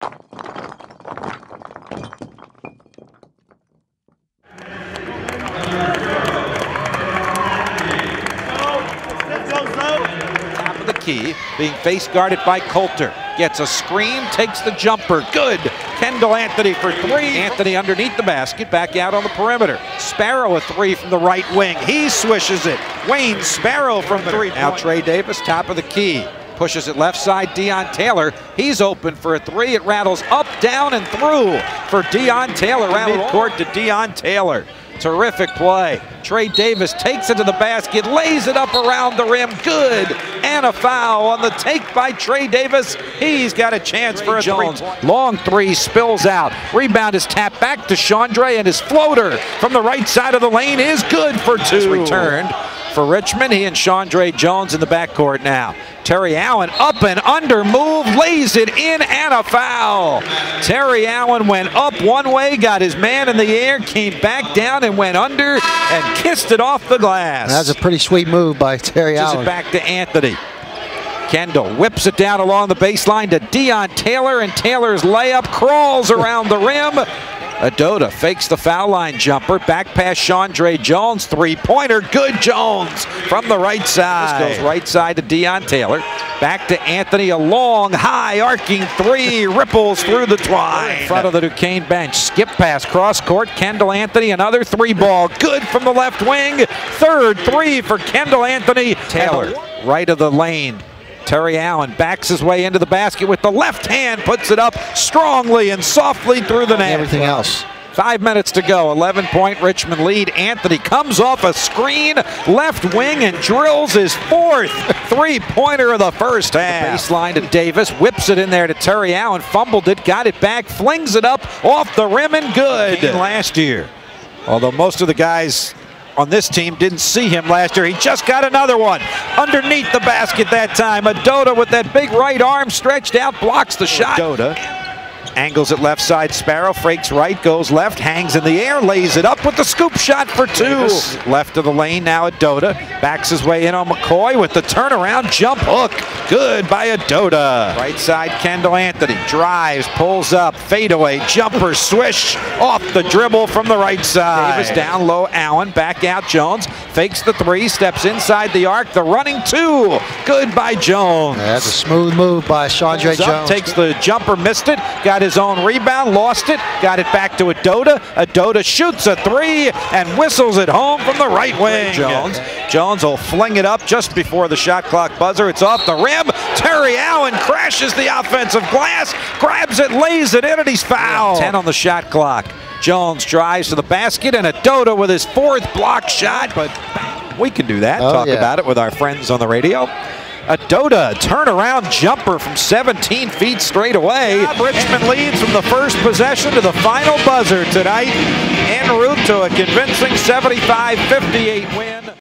Top of the key, being face guarded by Colter. Gets a screen, takes the jumper. Good. Kendall Anthony for three. Anthony underneath the basket, back out on the perimeter. Sparrow a three from the right wing. He swishes it. Wayne Sparrow from the three. Now Trey Davis, top of the key. Pushes it left side, Deion Taylor. He's open for a three. It rattles up, down, and through for Deion Taylor. Midcourt to Deion Taylor. Terrific play. Trey Davis takes it to the basket, lays it up around the rim. Good. And a foul on the take by Trey Davis. He's got a chance for a Jones. three. Long three spills out. Rebound is tapped back to ShawnDre', and his floater from the right side of the lane is good for two. Returned for Richmond. He and ShawnDre' Jones in the backcourt now. Terry Allen up and under move, lays it in and a foul. Terry Allen went up one way, got his man in the air, came back down and went under and kissed it off the glass. That's a pretty sweet move by Terry Allen. it back to Anthony. Kendall whips it down along the baseline to Deion Taylor, and Taylor's layup crawls around the rim. Ododa fakes the foul line jumper, back past ShawnDre' Jones, three-pointer, good Jones from the right side. This goes right side to Deion Taylor, back to Anthony, a long, high, arcing three, ripples through the twine. In front of the Duquesne bench, skip pass, cross court, Kendall Anthony, another three ball, good from the left wing, third three for Kendall Anthony. Taylor, right of the lane, Terry Allen backs his way into the basket with the left hand, puts it up strongly and softly through the net. Everything else. Five minutes to go. 11 point Richmond lead. Anthony comes off a screen, left wing, and drills his fourth three pointer of the first half. Baseline to Davis, whips it in there to Terry Allen, fumbled it, got it back, flings it up off the rim, and good. Last year. Although most of the guys on this team didn't see him last year. He just got another one underneath the basket that time. Ododa with that big right arm stretched out blocks the shot. Ododa angles it left side. Sparrow fakes right, goes left, hangs in the air, lays it up with the scoop shot for two. Davis. Left of the lane now Ododa backs his way in on McCoy with the turnaround jump hook. Good by Ododa. Right side Kendall Anthony drives, pulls up, fadeaway jumper swish off the dribble from the right side. Davis down low, Allen back out Jones fakes the three, steps inside the arc, the running two. Good by Jones. Yeah, that's a smooth move by ShawnDre' Jones. Up, takes the jumper, missed it, got his own rebound, lost it, got it back to Ododa. Ododa shoots a three and whistles it home from the right wing. Jones. Jones will fling it up just before the shot clock buzzer. It's off the rim. Terry Allen crashes the offensive glass, grabs it, lays it in, and he's fouled. 10 on the shot clock. Jones drives to the basket, and Ododa with his fourth block shot, but we can do that. Oh, Talk yeah. about it with our friends on the radio. Ododa, turnaround jumper from 17 feet straight away. Richmond leads from the first possession to the final buzzer tonight en route to a convincing 75-58 win.